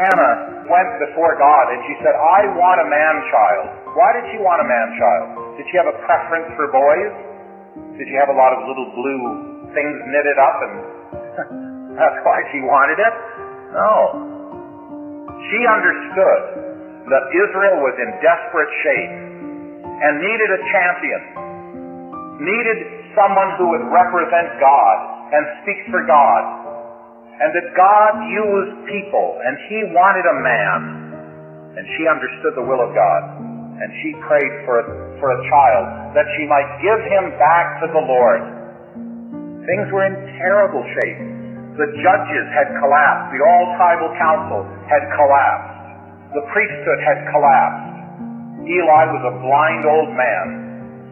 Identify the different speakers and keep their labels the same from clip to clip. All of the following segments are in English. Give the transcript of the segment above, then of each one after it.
Speaker 1: Hannah went before God and she said, I want a man child. Why did she want a man child? Did she have a preference for boys? Did she have a lot of little blue things knitted up and that's why she wanted it? No. She understood that Israel was in desperate shape and needed a champion, needed someone who would represent God and speak for God and that God used people, and He wanted a man, and she understood the will of God, and she prayed for a, for a child that she might give him back to the Lord. Things were in terrible shape. The judges had collapsed. The all tribal council had collapsed. The priesthood had collapsed. Eli was a blind old man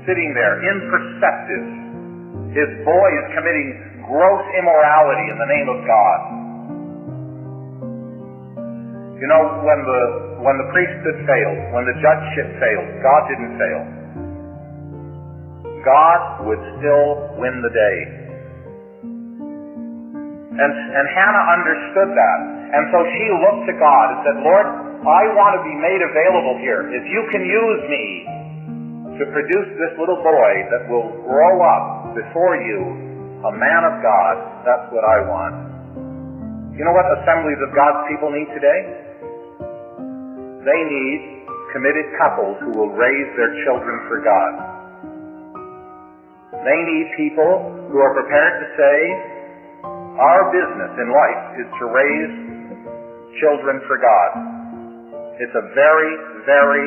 Speaker 1: sitting there, imperceptive. His boys committing gross immorality in the name of God. You know, when the when the priesthood failed, when the judgeship failed, God didn't fail. God would still win the day. And, and Hannah understood that. And so she looked to God and said, Lord, I want to be made available here. If you can use me to produce this little boy that will grow up before you a man of God, that's what I want. You know what assemblies of God's people need today? They need committed couples who will raise their children for God. They need people who are prepared to say, our business in life is to raise children for God. It's a very, very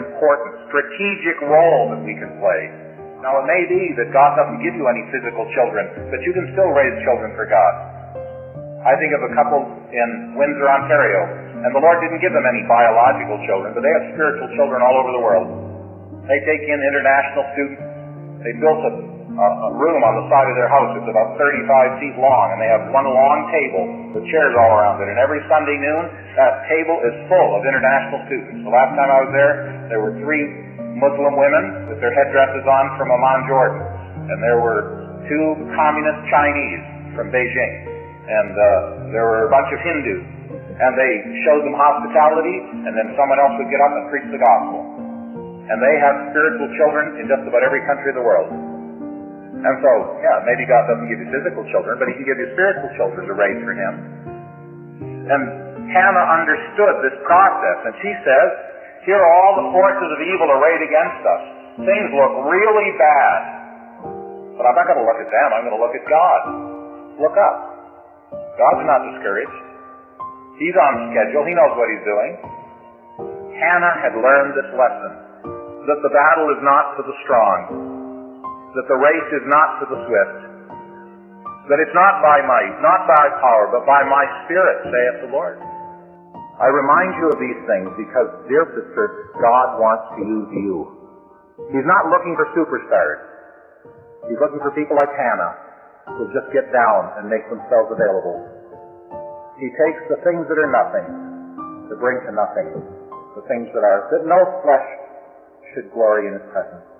Speaker 1: important strategic role that we can play. Now it may be that God doesn't give you any physical children, but you can still raise children for God. I think of a couple in Windsor, Ontario, and the Lord didn't give them any biological children, but they have spiritual children all over the world. They take in international students. They built a, a, a room on the side of their house. It's about 35 feet long, and they have one long table with chairs all around it. And every Sunday noon, that table is full of international students. The last time I was there, there were three Muslim women with their headdresses on from Amman, Jordan. And there were two communist Chinese from Beijing. And uh, there were a bunch of Hindus. And they showed them hospitality, and then someone else would get up and preach the gospel. And they have spiritual children in just about every country of the world. And so, yeah, maybe God doesn't give you physical children, but He can give you spiritual children to raise for Him. And Hannah understood this process, and she says, here all the forces of evil arrayed against us. Things look really bad. But I'm not going to look at them. I'm going to look at God. Look up. God's not discouraged. He's on schedule. He knows what he's doing. Hannah had learned this lesson that the battle is not for the strong, that the race is not for the swift, that it's not by might, not by power, but by my spirit, saith the Lord. I remind you of these things because, dear sister, God wants to use you. He's not looking for superstars. He's looking for people like Hannah who just get down and make themselves available. He takes the things that are nothing to bring to nothing the things that are, that no flesh should glory in his presence.